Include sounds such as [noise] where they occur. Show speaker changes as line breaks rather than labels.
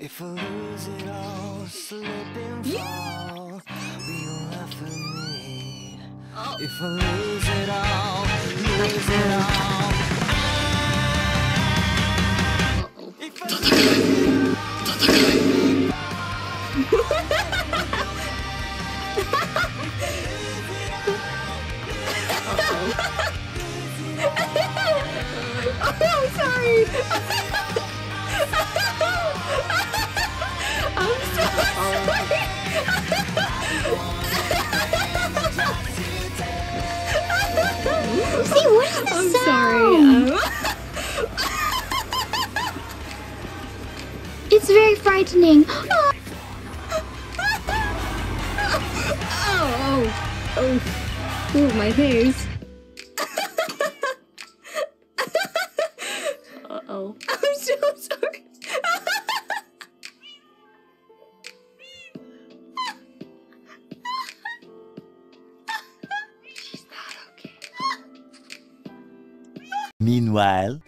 If I lose it all, slip and fall, will laugh oh. at me. If I lose it all, lose it all. [laughs] Oh,
I'm sorry. [laughs]
See, what is the
I'm
sound?
sorry. Um,
It's very frightening.
oh, oh, oh, Ooh, my face. [laughs] uh oh. I'm so sorry.
Meanwhile,